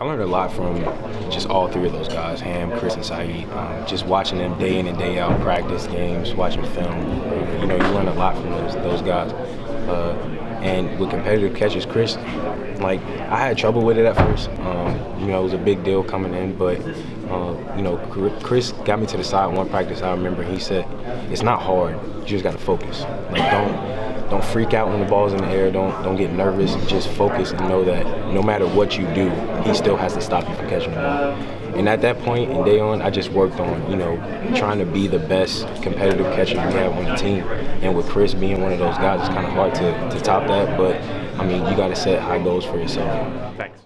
I learned a lot from just all three of those guys, Ham, Chris, and Saeed. Um, just watching them day in and day out, practice games, watching film. You know, you learn a lot from those those guys. Uh, and with competitive catches, Chris, like I had trouble with it at first. Um, you know, it was a big deal coming in, but uh, you know, Chris got me to the side one practice. I remember he said, "It's not hard. You just got to focus. Like don't." Don't freak out when the ball's in the air. Don't don't get nervous. Just focus and know that no matter what you do, he still has to stop you from catching the ball. And at that point and day on, I just worked on you know trying to be the best competitive catcher you have on the team. And with Chris being one of those guys, it's kind of hard to, to top that. But I mean, you got to set high goals for yourself.